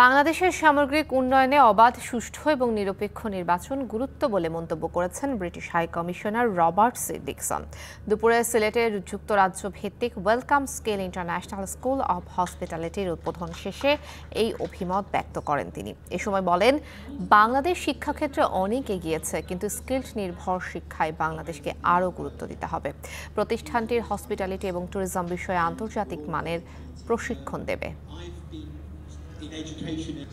বাংলাদেশের সামগ্রিক উন্নয়নে অবাধ, সুষ্ঠু এবং নিরপেক্ষ নির্বাচন গুরুত্ব বলে মন্তব্য করেছেন British high commissioner Robert C Dixon. দুপুরে সিলেটের যুক্তরাজ্য ভিত্তিক welcome scale international school of হসপিটালিটির উদ্বোধন শেষে এই অভিমত ব্যক্ত করেন তিনি। এ সময় বলেন, বাংলাদেশ শিক্ষাক্ষেত্রে অনেক এগিয়েছে, কিন্তু স্কিল্ড নির্ভর শিক্ষায় বাংলাদেশকে আরও গুরুত্ব দিতে হবে। প্রতিষ্ঠানটির হসপিটালিটি এবং ট্যুরিজম বিষয়ে আন্তর্জাতিক মানের প্রশিক্ষণ দেবে। in education.